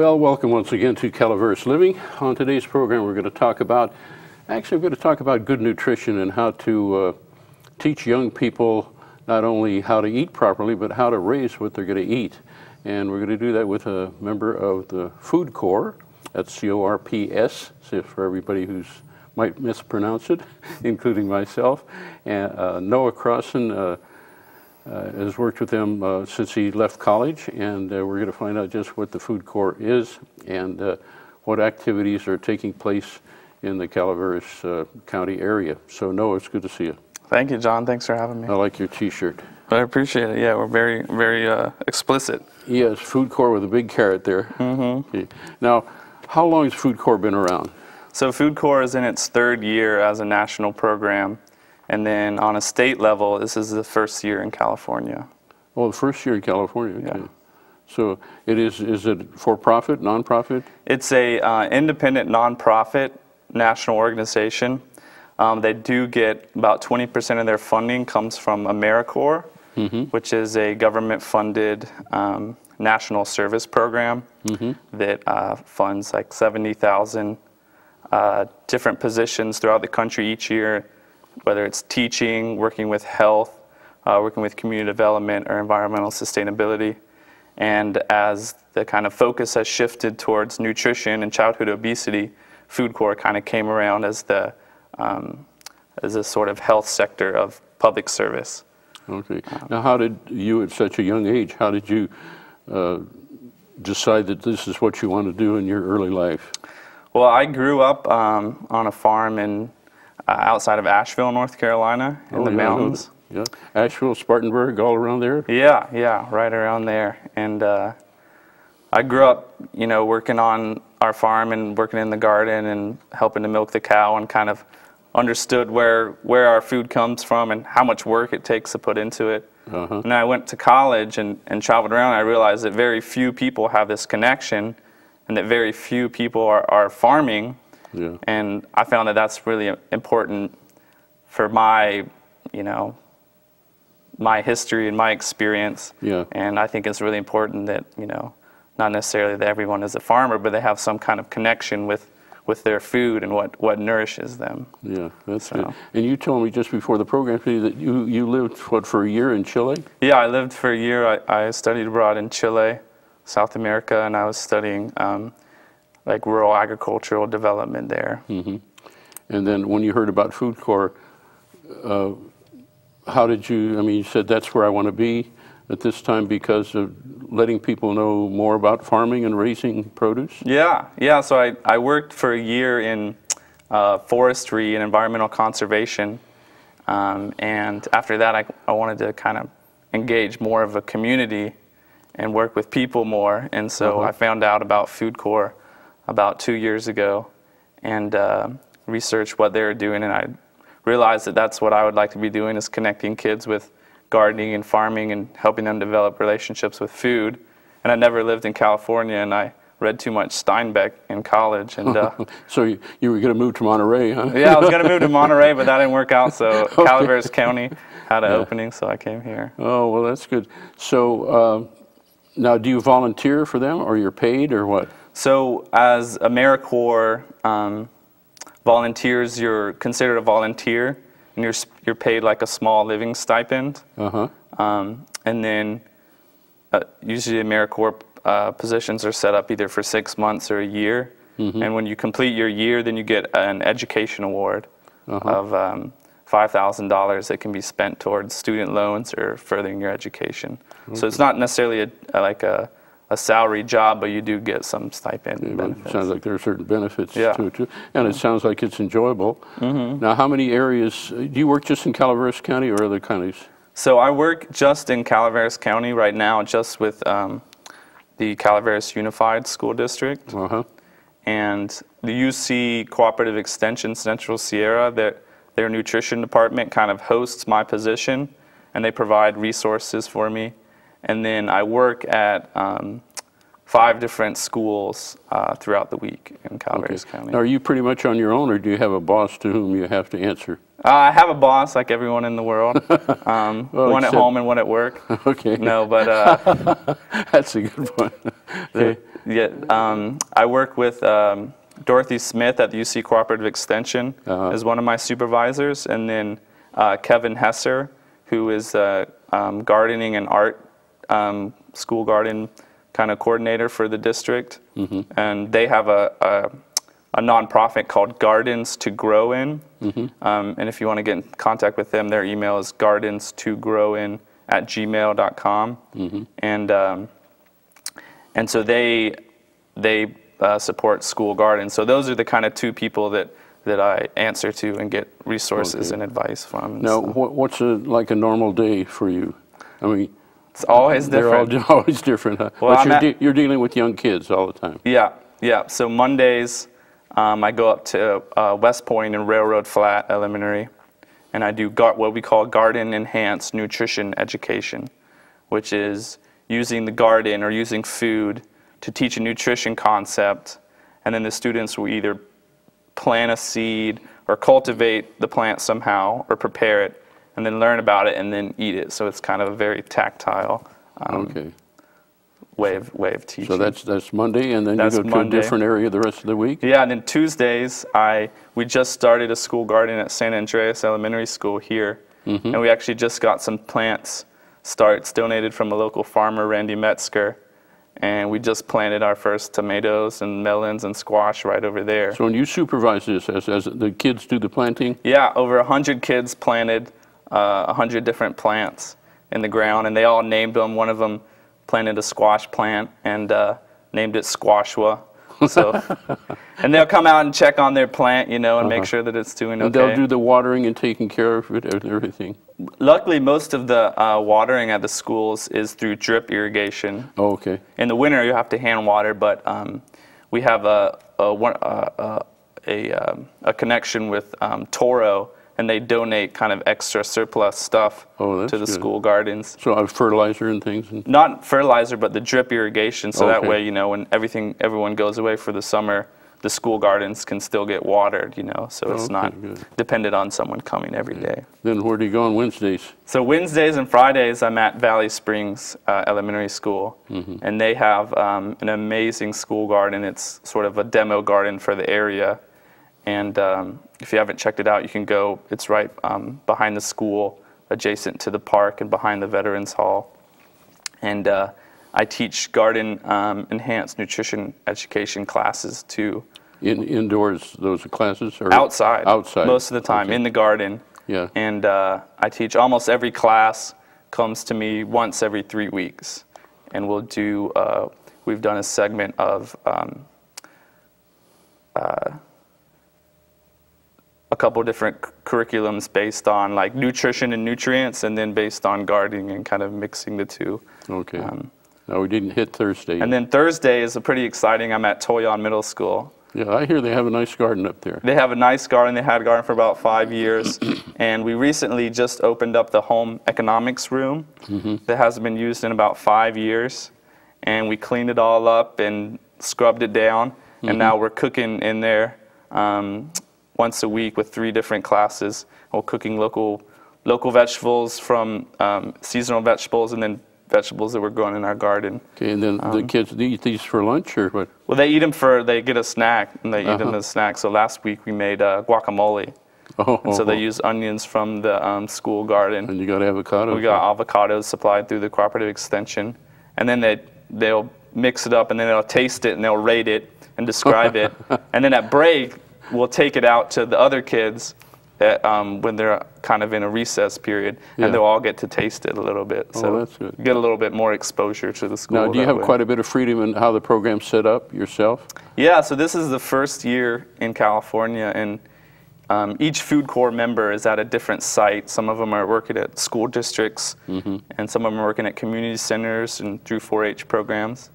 Well, welcome once again to Calaveras Living. On today's program, we're going to talk about, actually, we're going to talk about good nutrition and how to uh, teach young people not only how to eat properly, but how to raise what they're going to eat. And we're going to do that with a member of the Food Corps. That's C-O-R-P-S, for everybody who's might mispronounce it, including myself. And uh, Noah Crossman uh, has worked with him uh, since he left college, and uh, we're going to find out just what the Food Corps is and uh, what activities are taking place in the Calaveras County area. So Noah, it's good to see you. Thank you, John. Thanks for having me. I like your T-shirt. I appreciate it. Yeah, we're very, very explicit. Yes, Food Corps with a big carrot there. Mm-hmm. Now, how long has Food Corps been around? So Food Corps is in its third year as a national program. And then on a state level, this is the first year in California. Well, the first year in California. Yeah. So it is, is it for profit, nonprofit? It's a uh, independent nonprofit national organization. Um, they do get about 20% of their funding comes from AmeriCorps, mm-hmm. which is a government funded um, national service program mm-hmm. that uh, funds like 70,000 uh, different positions throughout the country each year, whether it's teaching, working with health, uh, working with community development, or environmental sustainability. And as the kind of focus has shifted towards nutrition and childhood obesity, Food Corps kind of came around as the um, as a sort of health sector of public service. Okay. Now, how did you, at such a young age, how did you uh, decide that this is what you want to do in your early life? Well, I grew up um, on a farm in outside of Asheville, North Carolina, in oh, the yeah, mountains. Yeah, Asheville, Spartanburg, all around there. Yeah, yeah, right around there. And uh, I grew up, you know, working on our farm and working in the garden and helping to milk the cow, and kind of understood where where our food comes from and how much work it takes to put into it. Uh-huh. And I went to college and, and traveled around. And I realized that very few people have this connection and that very few people are, are farming. Yeah. And I found that that's really important for my, you know, my history and my experience. Yeah. And I think it's really important that, you know, not necessarily that everyone is a farmer, but they have some kind of connection with, with their food and what, what nourishes them. Yeah, that's so. good. And you told me just before the program that you, you lived, what, for a year in Chile? Yeah, I lived for a year. I, I studied abroad in Chile. South America, and I was studying um, like rural agricultural development there. Mm-hmm. And then when you heard about Food Corps, uh, how did you? I mean, you said that's where I want to be at this time because of letting people know more about farming and raising produce. Yeah, yeah. So I I worked for a year in uh, forestry and environmental conservation, um, and after that, I I wanted to kind of engage more of a community and work with people more. And so uh-huh. I found out about Food Corps about two years ago and uh, researched what they were doing. And I realized that that's what I would like to be doing is connecting kids with gardening and farming and helping them develop relationships with food. And I never lived in California and I read too much Steinbeck in college. And uh, so you, you were going to move to Monterey, huh? yeah, I was going to move to Monterey, but that didn't work out. So okay. Calaveras County had an yeah. opening, so I came here. Oh well, that's good. So uh, now, do you volunteer for them, or you're paid, or what? So, as AmeriCorps um, volunteers, you're considered a volunteer, and you're you're paid like a small living stipend. Uh-huh. Um, and then, uh, usually AmeriCorps uh, positions are set up either for six months or a year. Mm-hmm. And when you complete your year, then you get an education award uh-huh. of um, $5,000 that can be spent towards student loans or furthering your education. Okay. So it's not necessarily a, a, like a, a salary job, but you do get some stipend yeah, benefits. sounds like there are certain benefits yeah. to it too. And it sounds like it's enjoyable. Mm-hmm. Now, how many areas, do you work just in Calaveras County or other counties? So I work just in Calaveras County right now, just with um, the Calaveras Unified School District. Uh-huh. And the UC Cooperative Extension Central Sierra, that their nutrition department kind of hosts my position and they provide resources for me. And then I work at um, five different schools uh, throughout the week in Calaveras okay. County. Now, are you pretty much on your own or do you have a boss to whom you have to answer? Uh, I have a boss like everyone in the world. Um, well, one except... at home and one at work. okay. No, but uh, that's a good one. Okay. Yeah, um, I work with um, Dorothy Smith at the UC Cooperative Extension Uh-huh. as one of my supervisors, and then uh, Kevin Hesser, who is a um, gardening and art um, school garden kind of coordinator for the district, and they have a, a a nonprofit called Gardens to Grow In. Um, and if you want to get in contact with them, their email is gardens to grow in at gmail.com. And um, and so they they uh, support school gardens. So those are the kind of two people that that I answer to and get resources Okay. and advice from. and Now, what's a, like a normal day for you? I mean, it's always different. they're all always different. Huh? Well, but you're, at- de- you're dealing with young kids all the time. Yeah, yeah. So Mondays, um, I go up to uh, West Point and Railroad Flat Elementary, and I do what we call garden enhanced nutrition education, which is using the garden or using food to teach a nutrition concept, and then the students will either plant a seed or cultivate the plant somehow or prepare it and then learn about it and then eat it. So it's kind of a very tactile um, Okay. way, of, way of teaching. So that's that's Monday, and then That's you go to Monday. a different area the rest of the week. Yeah, and then Tuesdays, I we just started a school garden at San Andreas Elementary School here, and we actually just got some plants starts donated from a local farmer, Randy Metzger, and we just planted our first tomatoes and melons and squash right over there. So when you supervise this, as, as the kids do the planting, Yeah, over 100 kids planted uh, 100 different plants in the ground, and they all named them. One of them planted a squash plant and uh, named it Squashwa. So, and they'll come out and check on their plant, you know, and make sure that it's doing and okay. they'll do the watering and taking care of it and everything. Luckily, most of the uh, watering at the schools is through drip irrigation. Oh, okay. In the winter, you have to hand water, but um, we have a a, uh, uh, a, um, a connection with um, Toro, and they donate kind of extra surplus stuff Oh, to the good. school gardens. So uh, fertilizer and things. And, Not fertilizer, but the drip irrigation, so that way, you know, when everything everyone goes away for the summer, the school gardens can still get watered, you know, so it's Okay, not good. dependent on someone coming every day. then where do you go on Wednesdays? So Wednesdays and Fridays, I'm at Valley Springs uh, Elementary School, and they have um, an amazing school garden. It's sort of a demo garden for the area, and um, if you haven't checked it out, you can go. It's right um, behind the school, adjacent to the park, and behind the Veterans Hall. And uh, I teach garden um, enhanced nutrition education classes to In indoors, those classes or outside. Outside. most of the time Okay. in the garden. Yeah. And uh, I teach almost every class comes to me once every three weeks, and we'll do. Uh, we've done a segment of um, uh, a couple different curriculums based on like nutrition and nutrients, and then based on gardening and kind of mixing the two. Okay. Um, no, we didn't hit Thursday. And then Thursday is a pretty exciting. I'm at Toyon Middle School. yeah, I hear they have a nice garden up there. They have a nice garden. They had a garden for about five years. and we recently just opened up the home economics room that hasn't been used in about five years. And we cleaned it all up and scrubbed it down. And now we're cooking in there um, once a week with three different classes. We're cooking local, local vegetables from um, seasonal vegetables and then vegetables that we're growing in our garden. Okay, and then Um, the kids eat these for lunch or what? Well, they eat them for, they get a snack and they eat them Uh-huh. as snacks. So last week we made uh, guacamole. Oh, And so they oh, use onions from the um, school garden. and you got avocado. We got avocados supplied through the cooperative extension, and then they they'll mix it up, and then they'll taste it, and they'll rate it and describe it, and then at break we'll take it out to the other kids. That, um, when they're kind of in a recess period, Yeah. and they'll all get to taste it a little bit. Oh, So that's good. get a little bit more exposure to the school. Now, do you have way. quite a bit of freedom in how the program's set up yourself? Yeah, so this is the first year in California, and um, each food corps member is at a different site. Some of them are working at school districts, and some of them are working at community centers and through 4-H programs.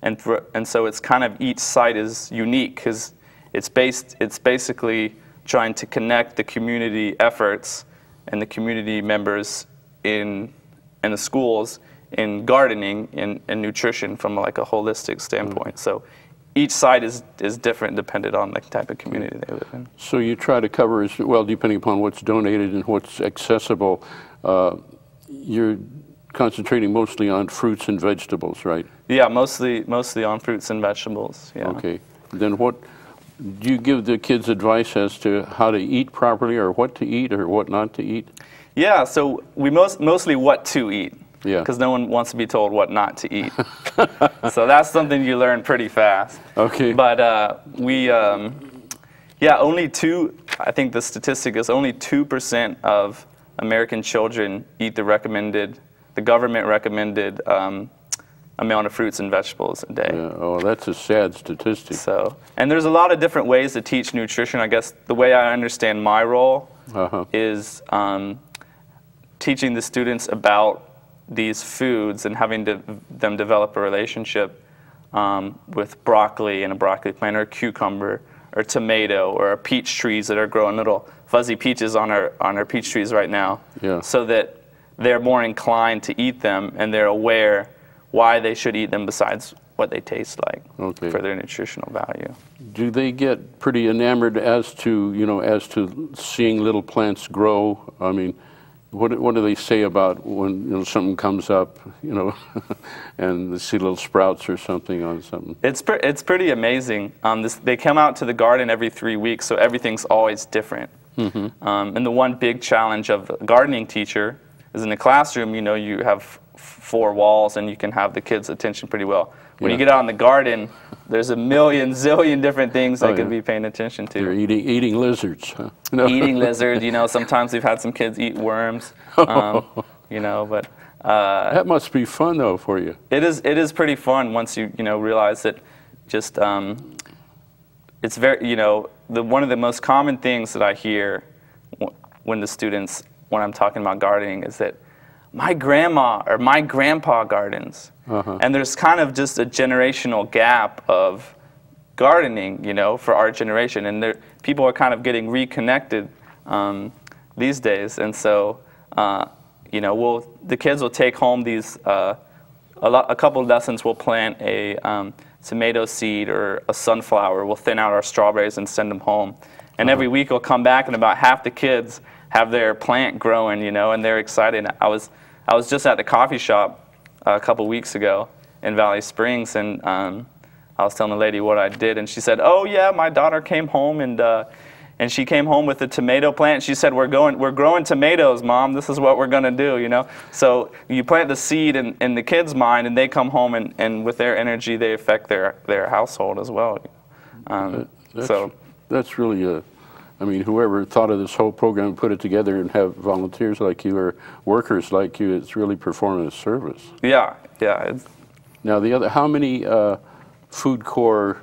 And, for, and so it's kind of each site is unique because it's based. It's basically trying to connect the community efforts and the community members in in the schools in gardening and, and nutrition from like a holistic standpoint. So each site is, is different depending on the type of community they live in. So you try to cover as well, depending upon what's donated and what's accessible. Uh, you're concentrating mostly on fruits and vegetables, right? Yeah, mostly mostly on fruits and vegetables. Yeah. Okay. Then what do you give the kids advice as to how to eat properly, or what to eat, or what not to eat? Yeah. So we most mostly what to eat. Yeah. Because no one wants to be told what not to eat. so that's something you learn pretty fast. Okay. But uh, we, um, yeah, only two. I think the statistic is only two percent of American children eat the recommended, the government recommended um, amount of fruits and vegetables a day. Yeah, oh, that's a sad statistic. So, and there's a lot of different ways to teach nutrition. I guess the way I understand my role Uh-huh. is um, teaching the students about these foods and having to, them develop a relationship um, with broccoli and a broccoli plant or a cucumber or tomato or peach trees that are growing little fuzzy peaches on our on our peach trees right now. Yeah. So that they're more inclined to eat them and they're aware why they should eat them besides what they taste like Okay. for their nutritional value. Do they get pretty enamored as to you know as to seeing little plants grow? I mean, what what do they say about when you know something comes up, you know, and they see little sprouts or something on something? It's pre- it's pretty amazing. Um, this, they come out to the garden every three weeks, so everything's always different. Um, and the one big challenge of a gardening teacher is in the classroom. You know, you have four walls, and you can have the kids' attention pretty well. When you get out in the garden, there's a million zillion different things they Oh, could yeah. be paying attention to. They're eating eating lizards. Huh? No. eating lizard. You know, sometimes we've had some kids eat worms. Um, you know, but uh, That must be fun though for you. it is it is pretty fun once you you know realize that just um, it's very you know the one of the most common things that I hear when the students when I'm talking about gardening is that my grandma or my grandpa gardens Uh-huh. and there's kind of just a generational gap of gardening you know for our generation and there, people are kind of getting reconnected um, these days and so uh, you know we'll the kids will take home these uh, a, lot, a couple of lessons we'll plant a um, tomato seed or a sunflower. We'll thin out our strawberries and send them home. And every week we'll come back and about half the kids have their plant growing, you know, and they're excited. I was, I was just at the coffee shop uh, a couple weeks ago in Valley Springs and um, I was telling the lady what I did and she said, oh yeah, my daughter came home and uh, and she came home with a tomato plant. She said, "We're going, we're growing tomatoes, mom. This is what we're gonna do." You know. So you plant the seed in, in the kid's mind, and they come home, and, and with their energy, they affect their their household as well. Um, That's, so that's really a. I mean, whoever thought of this whole program put it together and have volunteers like you or workers like you, it's really performing a service. yeah, yeah. Now, the other, how many uh, food corps,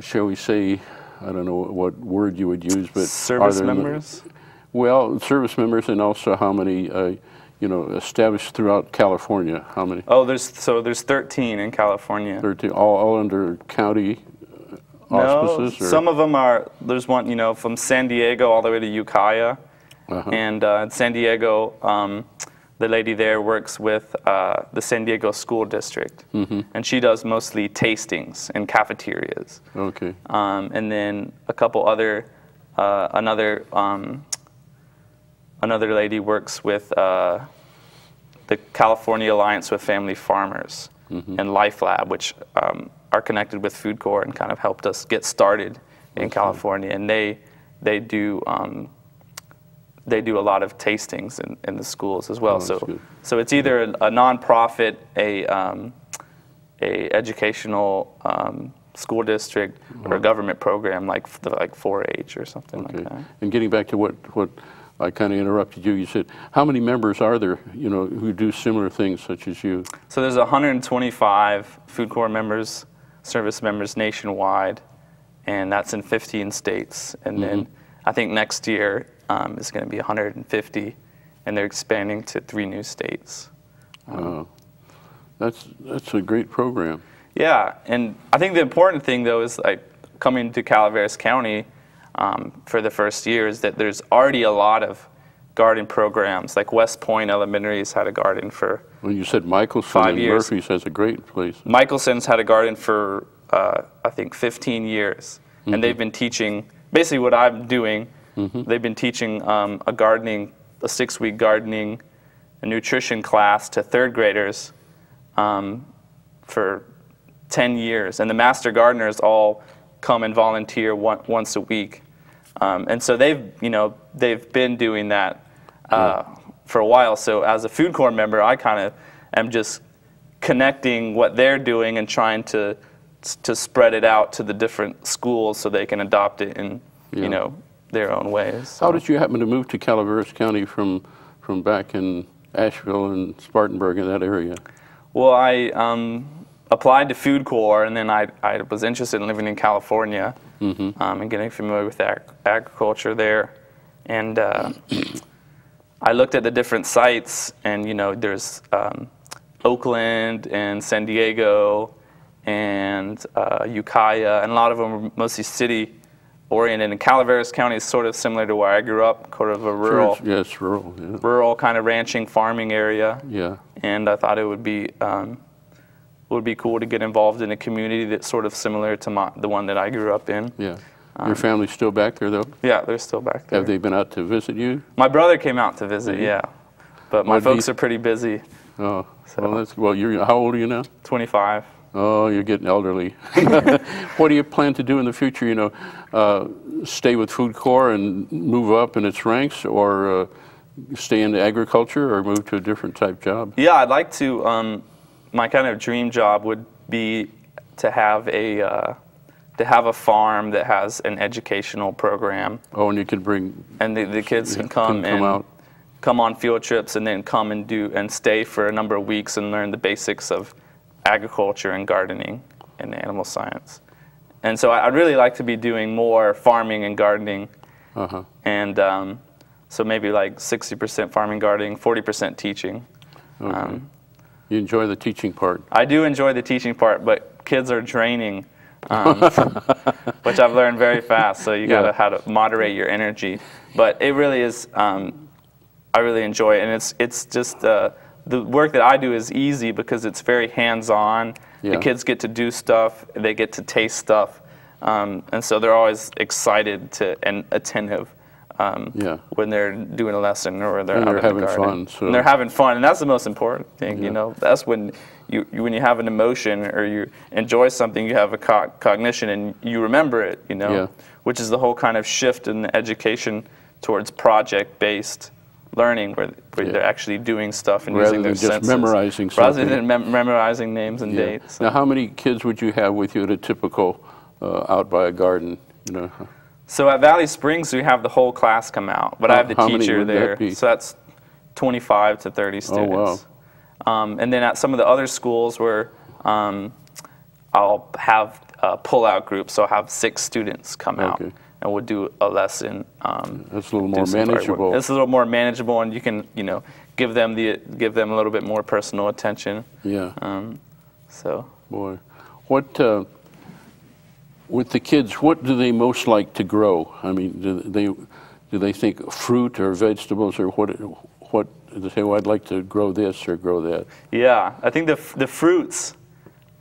shall we say, I don't know what word you would use, but are service there- members. Well, service members, and also how many, uh, you know, established throughout California? How many? Oh, there's so there's 13 in California. Thirteen, all, all under county auspices? No, or- some of them are. There's one, you know, from San Diego all the way to Ukiah, Uh-huh. and uh, in San Diego, um, the lady there works with uh, the San Diego School District, Mm-hmm. and she does mostly tastings in cafeterias. Okay. Um, and then a couple other, uh, another, um, another lady works with uh, the California Alliance with Family Farmers and Life Lab, which um, are connected with Food Corps and kind of helped us get started in California. And they they do um, they do a lot of tastings in, in the schools as well. Oh, so good. so it's either a, a nonprofit, a um, a educational um, school district, or a government program like the, like 4-H or something Uh-huh. Okay. like that. And getting back to what, what I kind of interrupted you, you said, how many members are there, you know, who do similar things such as you? So there's 125 Food Corps members, service members nationwide, and that's in 15 states. And then I think next year um, is going to be 150, and they're expanding to three new states. Uh, that's, that's a great program. Yeah, and I think the important thing though is like coming to Calaveras County um, for the first year is that there's already a lot of garden programs. Like West Point Elementary has had a garden for When you said Michelson Five and years. Murphy's, that's a great place. Michelson's had a garden for uh, I think 15 years, and they've been teaching basically what I'm doing. They've been teaching um, a gardening, a six-week gardening a nutrition class to third graders um, for 10 years. And the master gardeners all come and volunteer one, once a week. Um, and so they've, you know, they've been doing that uh, for a while. So as a Food Corps member, I kind of am just connecting what they're doing and trying to to spread it out to the different schools so they can adopt it in, Yeah. you know, their own ways. How did you happen to move to Calaveras County from, from back in Asheville and Spartanburg in that area? Well, I um, applied to Food Corps, and then I, I was interested in living in California um, and getting familiar with ag- agriculture there. And uh, I looked at the different sites, and you know, there's um, Oakland and San Diego and uh, Ukiah, and a lot of them are mostly city oriented. And Calaveras County is sort of similar to where I grew up, sort of a rural, Yes, rural, yeah. rural kind of ranching, farming area Yeah, and I thought it would be um, would be cool to get involved in a community that's sort of similar to my, the one that I grew up in. yeah. Um, Your family's still back there, though? Yeah, they're still back there. Have they been out to visit you? my brother came out to visit, yeah, but my What'd he- folks are pretty busy. Oh, well, that's, well, you're, how old are you now? 25. Oh, you're getting elderly. what do you plan to do in the future? You know, uh, stay with Food Corps and move up in its ranks, or uh, stay in agriculture, or move to a different type job? Yeah, I'd like to. Um, my kind of dream job would be to have a uh, to have a farm that has an educational program, Oh, and you can bring and the, the kids Yeah, can come can come and out. come on field trips, and then come and do and stay for a number of weeks and learn the basics of agriculture and gardening and animal science. And so I'd really like to be doing more farming and gardening, Uh-huh. and um, so maybe like 60% farming, gardening, 40% teaching. Okay. Um, you enjoy the teaching part. I do enjoy the teaching part, but kids are draining, um, which I've learned very fast. So you gotta Yeah. how to moderate your energy. But it really is. Um, I really enjoy it, and it's it's just uh, the work that I do is easy because it's very hands-on. Yeah. The kids get to do stuff, they get to taste stuff, um, and so they're always excited to and attentive. Um, Yeah. when they're doing a lesson or they're they're in the garden. fun, so- And they're having fun, and that's the most important thing. Yeah. You know, that's when you, you when you have an emotion or you enjoy something, you have a co- cognition and you remember it. You know, Yeah. which is the whole kind of shift in the education towards project-based learning, where, where Yeah. they're actually doing stuff and Rather using their just senses, memorizing rather something. than mem- memorizing names and dates. Now, how many kids would you have with you at a typical uh, out by a garden? You know, So at Valley Springs, we have the whole class come out, but I have the how teacher that there. be? So that's 25 to 30 students. Oh, wow. Um, and then at some of the other schools where um, I'll have uh, pull-out groups, so I'll have six students come out and we'll do a lesson. Um, that's a little more manageable. It's a little more manageable, and you can, you know, give them the give them a little bit more personal attention. Yeah. Um, so Boy, what uh, with the kids? What do they most like to grow? I mean, do they do they think fruit or vegetables or what? What do they say? Well, I'd like to grow this or grow that. yeah, I think the the fruits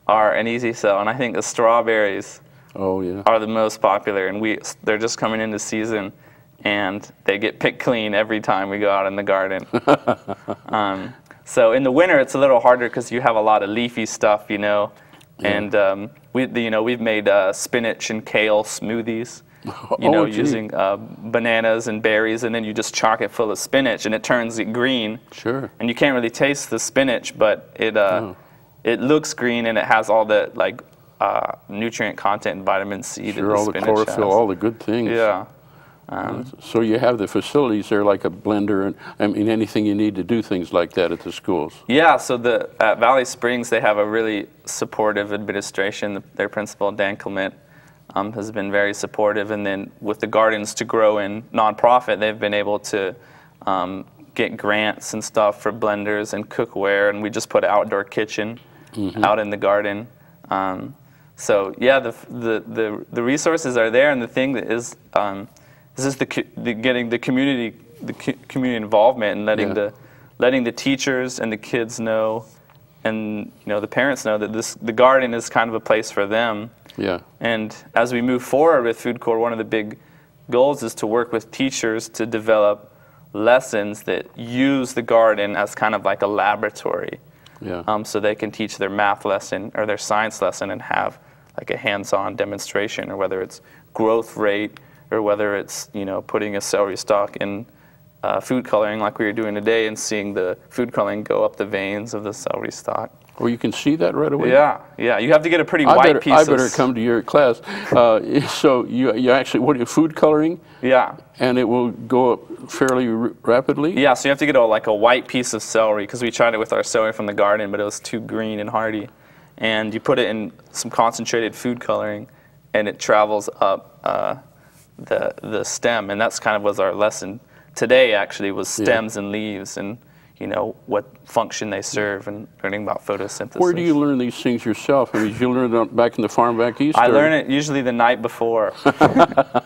are an easy sell, and I think the strawberries. Oh yeah. are the most popular, and we they're just coming into season, and they get picked clean every time we go out in the garden. um, so in the winter, it's a little harder because you have a lot of leafy stuff, you know, and um, we you know we've made uh, spinach and kale smoothies. You Oh, know, gee. using uh, bananas and berries, and then you just chock it full of spinach, and it turns it green. Sure. And you can't really taste the spinach, but it uh, Oh. it looks green, and it has all the like uh, nutrient content and vitamin C Sure, all the spinach chlorophyll, has. all the good things. yeah. So you have the facilities there, like a blender, and I mean anything you need to do things like that at the schools. Yeah, so the at Valley Springs they have a really supportive administration. Their principal Dan Clement um, has been very supportive, and then with the Gardens to Grow in nonprofit, they've been able to um, get grants and stuff for blenders and cookware, and we just put an outdoor kitchen out in the garden. Um, so yeah, the, the the the resources are there, and the thing that is um, is the, the getting the community the community involvement and letting Yeah. the letting the teachers and the kids know, and you know the parents know that this the garden is kind of a place for them. Yeah. And as we move forward with Food Corps, one of the big goals is to work with teachers to develop lessons that use the garden as kind of like a laboratory. Yeah. Um, so they can teach their math lesson or their science lesson and have like a hands-on demonstration, or whether it's growth rate, or whether it's you know putting a celery stalk in uh, food coloring like we were doing today and seeing the food coloring go up the veins of the celery stalk. Or you can see that right away. Yeah, yeah. You have to get a pretty I white better, piece. I of better come to your class. Uh, so you, you actually, what are you, food coloring? Yeah. And it will go up fairly r- rapidly? Yeah, so you have to get a, like a white piece of celery because we tried it with our celery from the garden, but it was too green and hardy. And you put it in some concentrated food coloring, and it travels up uh, the the stem, and that's kind of was our lesson today. Actually, was Yeah. stems and leaves, and you know what function they serve, and learning about photosynthesis. Where do you learn these things yourself? I mean, did you learn it back in the farm back east? I or- learn it usually the night before.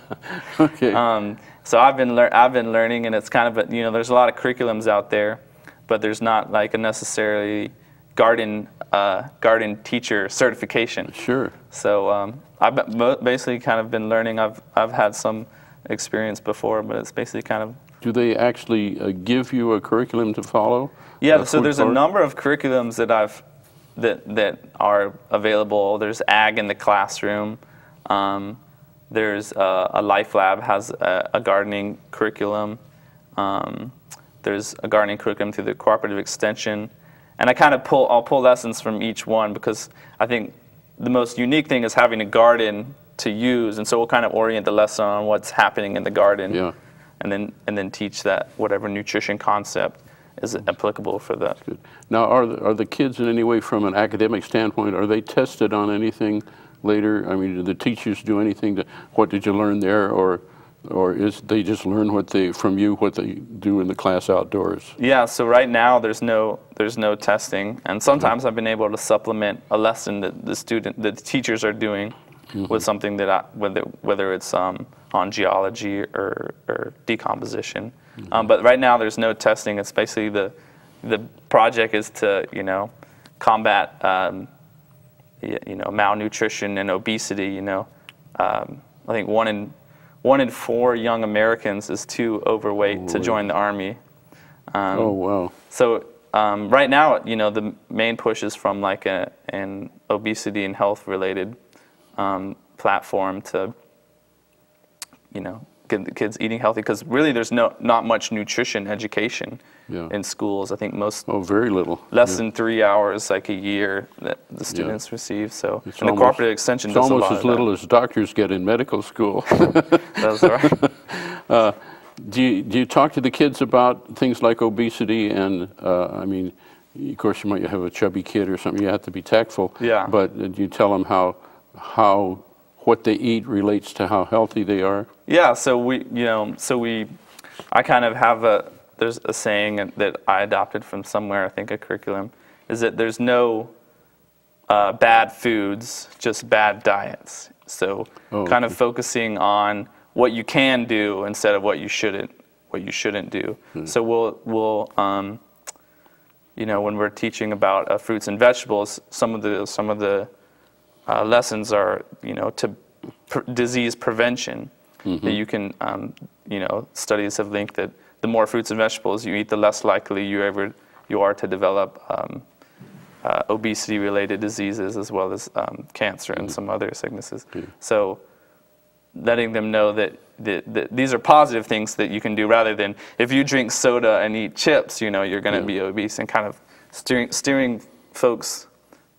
Okay. Um, so I've been lear- I've been learning, and it's kind of a, you know there's a lot of curriculums out there, but there's not like a necessarily garden uh, garden teacher certification. sure. So um, I've basically kind of been learning. I've I've had some experience before, but it's basically kind of Do they actually uh, give you a curriculum to follow? yeah. So there's a number of curriculums that I've that that are available. There's ag in the classroom. Um, there's uh, a Life Lab has a, a gardening curriculum. Um, there's a gardening curriculum through the cooperative extension, and I kind of pull I'll pull lessons from each one because I think the most unique thing is having a garden to use, and so we'll kind of orient the lesson on what's happening in the garden, Yeah. and then and then teach that whatever nutrition concept is applicable for that. Now, are the, are the kids in any way, from an academic standpoint, are they tested on anything later? I mean, do the teachers do anything to, what did you learn there, or, or is they just learn what they, from you, what they do in the class outdoors? Yeah, so right now there's no there's no testing, and sometimes I've been able to supplement a lesson that the student that the teachers are doing with something that I, whether whether it's um, on geology or, or decomposition. Um, but right now there's no testing. It's basically the the project is to you know combat um, you know malnutrition and obesity. You know, um, I think one in one in four young Americans is too overweight to join the army. Um, oh, wow. So um, right now, you know, the main push is from like a, an obesity and health related um, platform to, you know, get the kids eating healthy because really there's no not much nutrition education Yeah. in schools. I think most Oh, very little. less Yeah. than three hours like a year that the students receive. So It's and the almost- cooperative extension It's almost as little as doctors get in medical school. That's right. Do you, do you talk to the kids about things like obesity and, uh, I mean, of course you might have a chubby kid or something, you have to be tactful. Yeah. But uh, do you tell them how, how, what they eat relates to how healthy they are? Yeah, so we, you know, so we, I kind of have a, there's a saying that I adopted from somewhere, I think a curriculum, is that there's no uh, bad foods, just bad diets. So Oh, kind of focusing on what you can do instead of what you shouldn't, what you shouldn't do. Hmm. So we'll, we'll, um, you know, when we're teaching about uh, fruits and vegetables, some of the, some of the uh, lessons are, you know, to pr- disease prevention. That you can, um, you know, studies have linked that the more fruits and vegetables you eat, the less likely you ever you are to develop um, uh, obesity-related diseases as well as um, cancer and some other sicknesses. So, letting them know that, that, that these are positive things that you can do rather than if you drink soda and eat chips, you know, you're going to be obese and kind of steering, steering folks,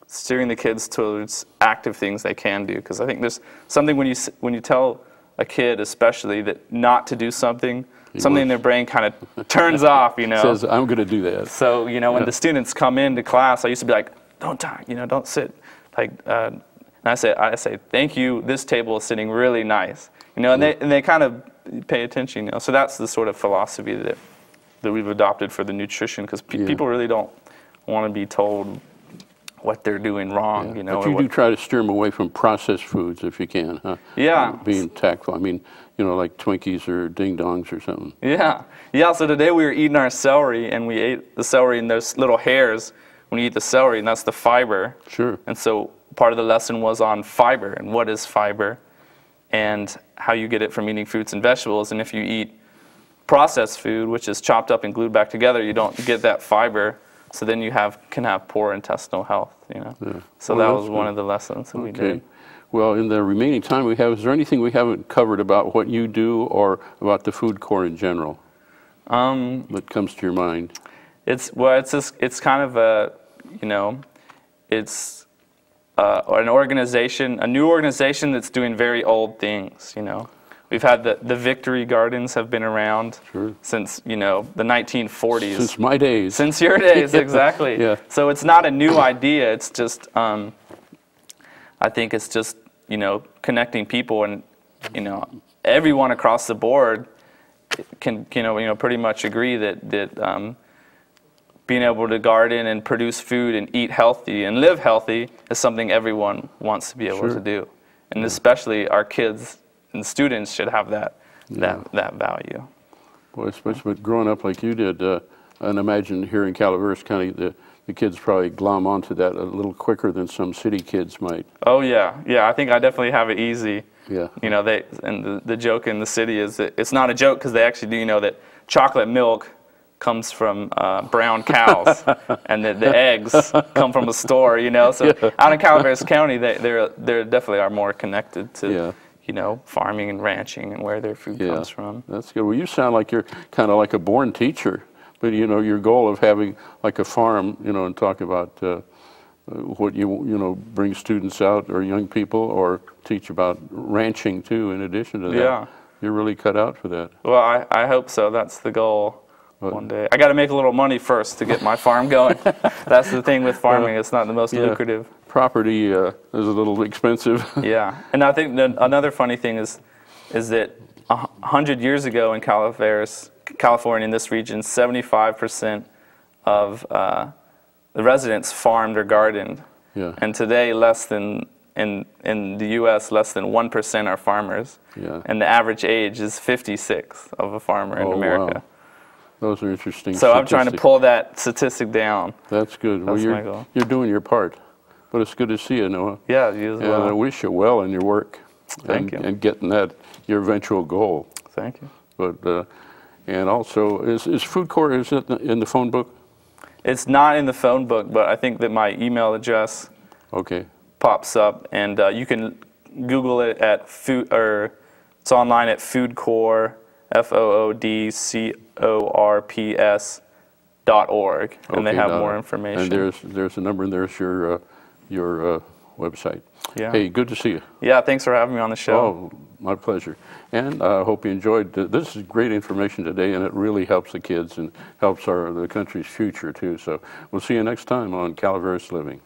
steering the kids towards active things they can do. Because I think there's something when you, when you tell a kid, especially, that not to do something, something in their brain kind of turns off, you know. Says, I'm going to do that. So you know, when Yeah. the students come into class, I used to be like, "Don't talk, you know, don't sit." Like, uh, and I say, I say, "Thank you. This table is sitting really nice." You know, and they and they kind of pay attention. You know, so that's the sort of philosophy that that we've adopted for the nutrition because pe- Yeah. people really don't want to be told what they're doing wrong. You know, But you what- do try to steer them away from processed foods if you can, huh? Yeah. Being tactful. I mean, you know, like Twinkies or Ding Dongs or something. Yeah, yeah. So today we were eating our celery, and we ate the celery and those little hairs when you eat the celery, and that's the fiber. Sure. And so part of the lesson was on fiber and what is fiber, and how you get it from eating fruits and vegetables. And if you eat processed food, which is chopped up and glued back together, you don't get that fiber. So then you have can have poor intestinal health. You know. So Well, that was one good. of the lessons that we Okay. did. Well, in the remaining time we have, is there anything we haven't covered about what you do or about the food corps in general Um, that comes to your mind? It's well, it's just, it's kind of a, you know, it's uh, an organization, a new organization that's doing very old things. You know, we've had the the Victory Gardens have been around Sure. since you know the 1940s. Since my days. Since your days, exactly. Yeah. So it's not a new idea. It's just, um, I think it's just, you know, connecting people and, you know, everyone across the board can, you know, you know, pretty much agree that that um, being able to garden and produce food and eat healthy and live healthy is something everyone wants to be able Sure. to do, and especially our kids and students should have that that that value. Boy, especially with growing up like you did, uh, and imagine here in Calaveras County, the, the kids probably glom onto that a little quicker than some city kids might. Oh yeah, yeah. I think I definitely have it easy. Yeah. You know, they and the, the joke in the city is that it's not a joke because they actually do you know that chocolate milk comes from uh, brown cows and that the eggs come from a store. You know, so out in Calaveras County, they they're they definitely are more connected to Yeah. You know farming and ranching and where their food Yeah, comes from. that's good. Well, you sound like you're kind of like a born teacher, but you know your goal of having like a farm, you know, and talk about uh, what you you know bring students out or young people or teach about ranching too. In addition to that, Yeah. you're really cut out for that. Well, I, I hope so. That's the goal. One day, I got to make a little money first to get my farm going. That's the thing with farming; it's not the most Yeah. lucrative. Property uh, is a little expensive. Yeah, and I think another funny thing is, is that a hundred years ago in Calaveras, California, in this region, 75% of uh, the residents farmed or gardened, yeah. and today less than in in the U.S. less than one percent are farmers, Yeah. and the average age is 56 of a farmer in Oh, America. wow. Those are interesting. So I'm trying to pull that statistic down. That's good. well, you're, my goal. you're doing your part. But it's good to see you, Noah. Yeah, you as And I wish you well in your work. Thank and, you. And getting that, your eventual goal. Thank you. But, uh, and also, is, is food corps, is it in the phone book? It's not in the phone book, but I think that my email address Okay. pops up, and uh, you can Google it at food, or it's online at foodcorps, F O O D C O R P S dot org, and they have more information. And there's, there's a number, and there's your, uh, your uh, website. Yeah. Hey, good to see you. yeah, thanks for having me on the show. Oh, my pleasure. And I hope you enjoyed. th- This is great information today, and it really helps the kids and helps our the country's future too. So we'll see you next time on Calaveras Living.